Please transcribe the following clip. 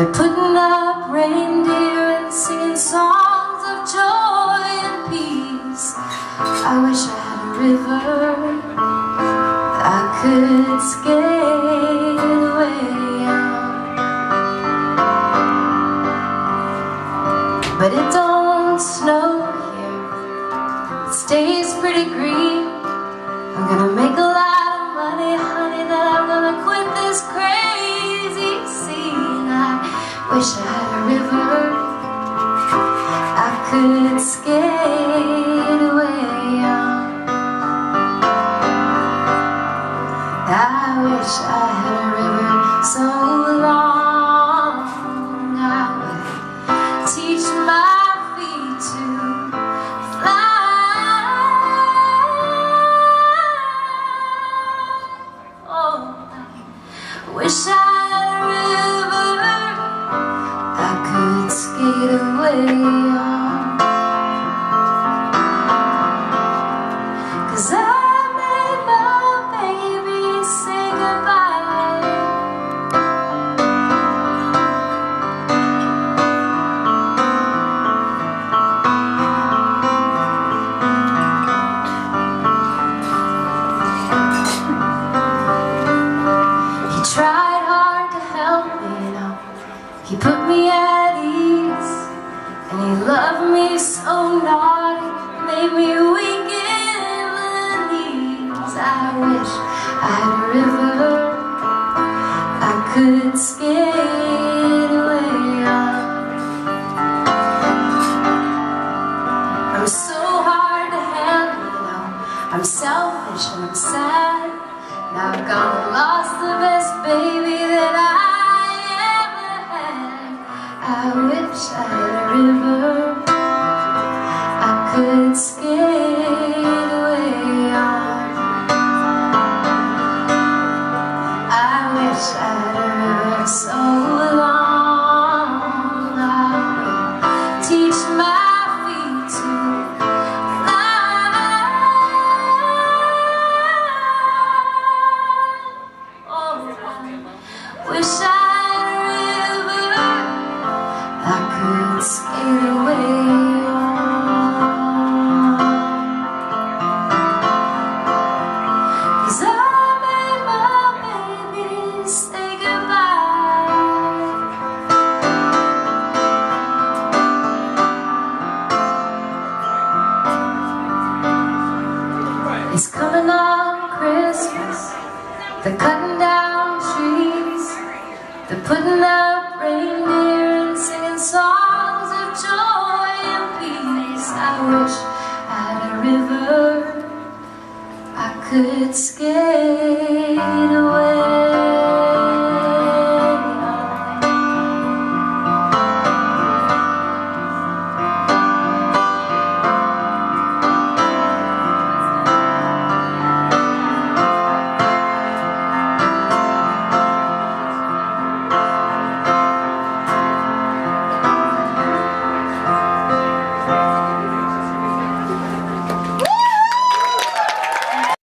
They're putting up reindeer and singing songs of joy and peace. I wish I had a river I could skate away on. But it don't snow here. It stays pretty green. River I could skate away on. I wish I had a river so long I would teach my feet to fly. Oh, I wish I I made my baby say goodbye. He tried hard to help me, know. He put me me so naughty, made me weak in the knees. I wish I had a river I could skate They're cutting down trees. They're putting up reindeer and singing songs of joy and peace. I wish I had a river I could skate away.